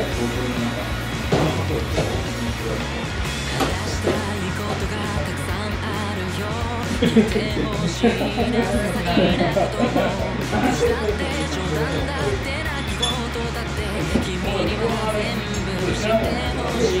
ね冒頭になんかこんなことを言ってたら面白い。君には全部知ってほしい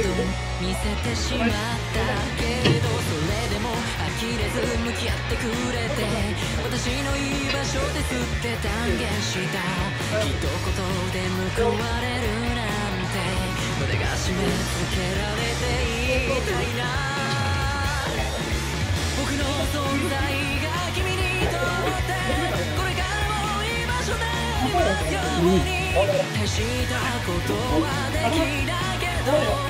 見せてしまったけれどそれでも呆れず向き合ってくれて私の居場所ですって断言した一言で報われるなんて胸が締め付けられていたいな僕の存在が君にとってこれからも居場所でありますように大したことはできないけど